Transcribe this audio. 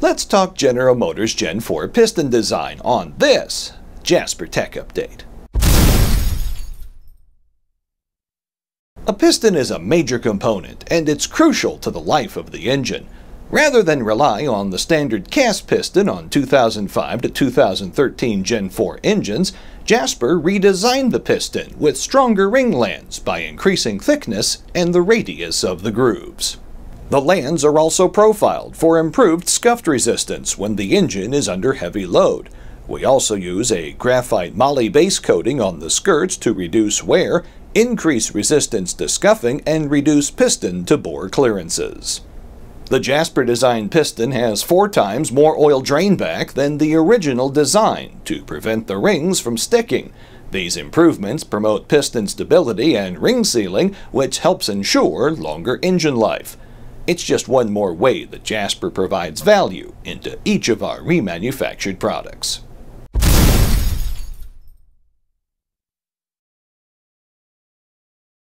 Let's talk General Motors Gen 4 piston design on this Jasper Tech Update. A piston is a major component, and it's crucial to the life of the engine. Rather than rely on the standard cast piston on 2005 to 2013 Gen 4 engines, Jasper redesigned the piston with stronger ring lands by increasing thickness and the radius of the grooves. The lands are also profiled for improved scuff resistance when the engine is under heavy load. We also use a graphite moly base coating on the skirts to reduce wear, increase resistance to scuffing, and reduce piston to bore clearances. The Jasper design piston has four times more oil drain back than the original design to prevent the rings from sticking. These improvements promote piston stability and ring sealing, which helps ensure longer engine life. It's just one more way that Jasper provides value into each of our remanufactured products.